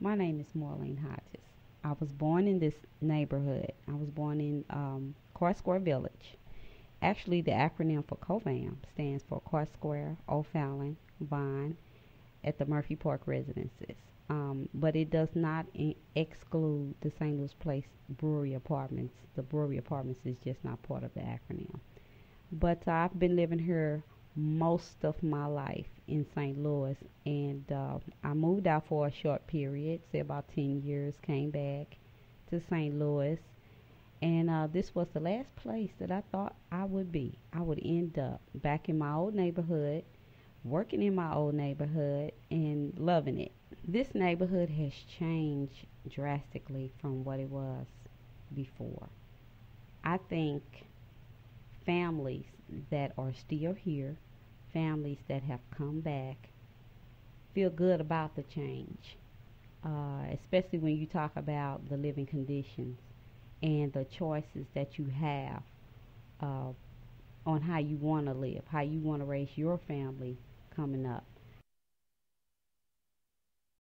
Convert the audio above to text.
My name is Marlene Hodges. I was born in this neighborhood. I was born in um, Carr Square Village. Actually, the acronym for COVAM stands for Carr Square, O'Fallon, Vine, at the Murphy Park Residences. Um, but it does not in- exclude the St. Louis Place Brewery Apartments. The Brewery Apartments is just not part of the acronym. But I've been living here most of my life in St. Louis, and uh, I moved out for a short period, say about 10 years, came back to St. Louis, and uh, this was the last place that I thought I would be. I would end up back in my old neighborhood, working in my old neighborhood, and loving it. This neighborhood has changed drastically from what it was before. I think families that are still here families that have come back feel good about the change, uh, especially when you talk about the living conditions and the choices that you have uh, on how you want to live, how you want to raise your family coming up.